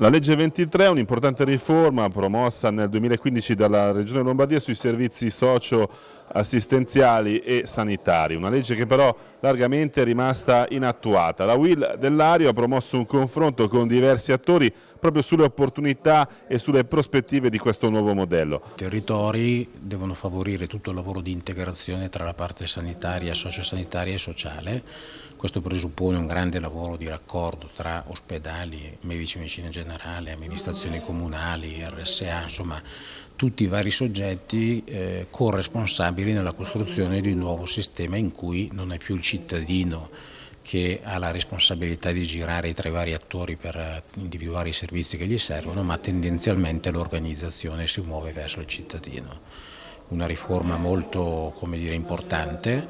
La legge 23 è un'importante riforma promossa nel 2015 dalla Regione Lombardia sui servizi socio-assistenziali e sanitari, una legge che però largamente rimasta inattuata. La WIL dell'Ario ha promosso un confronto con diversi attori proprio sulle opportunità e sulle prospettive di questo nuovo modello. I territori devono favorire tutto il lavoro di integrazione tra la parte sanitaria, sociosanitaria e sociale. Questo presuppone un grande lavoro di raccordo tra ospedali, medici di medicina generale, amministrazioni comunali, RSA, insomma tutti i vari soggetti eh, corresponsabili nella costruzione di un nuovo sistema in cui non è più il cittadino che ha la responsabilità di girare tra i vari attori per eh, individuare i servizi che gli servono, ma tendenzialmente l'organizzazione si muove verso il cittadino. Una riforma molto dire, importante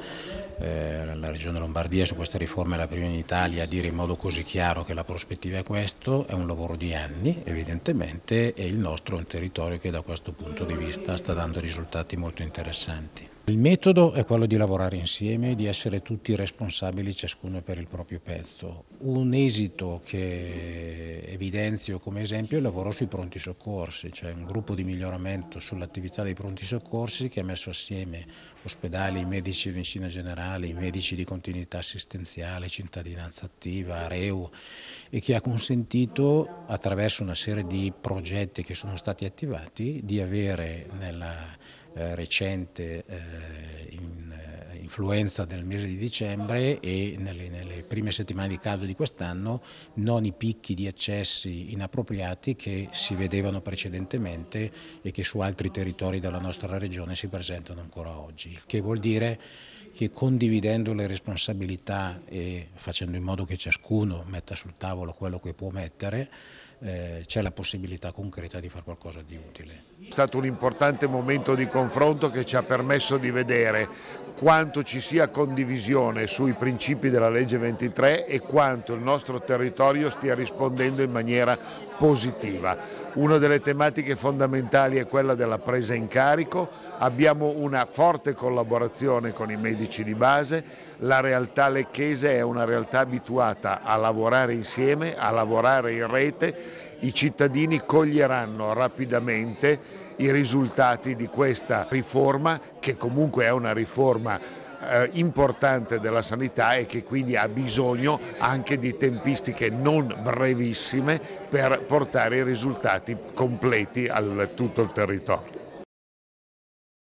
eh, la Regione Lombardia su questa riforma è la prima in Italia a dire in modo così chiaro che la prospettiva è questo, è un lavoro di anni evidentemente e il nostro è un territorio che da questo punto di vista sta dando risultati molto interessanti. Il metodo è quello di lavorare insieme, di essere tutti responsabili ciascuno per il proprio pezzo. Un esito che evidenzio come esempio è il lavoro sui pronti soccorsi, cioè un gruppo di miglioramento sull'attività dei pronti soccorsi che ha messo assieme ospedali, medici di medicina generale, i medici di continuità assistenziale, cittadinanza attiva, REU e che ha consentito attraverso una serie di progetti che sono stati attivati di avere nella eh, recente eh, in, eh, influenza del mese di dicembre e nelle, nelle prime settimane di caldo di quest'anno non i picchi di accessi inappropriati che si vedevano precedentemente e che su altri territori della nostra regione si presentano ancora oggi, il che vuol dire che condividendo le responsabilità e facendo in modo che ciascuno metta sul tavolo quello che può mettere, eh, c'è la possibilità concreta di fare qualcosa di utile. È stato un importante momento di confronto che ci ha permesso di vedere quanto ci sia condivisione sui principi della legge 23 e quanto il nostro territorio stia rispondendo in maniera positiva. Una delle tematiche fondamentali è quella della presa in carico, abbiamo una forte collaborazione con i medici di base, la realtà lecchese è una realtà abituata a lavorare insieme, a lavorare in rete i cittadini coglieranno rapidamente i risultati di questa riforma che comunque è una riforma eh, importante della sanità e che quindi ha bisogno anche di tempistiche non brevissime per portare i risultati completi a tutto il territorio.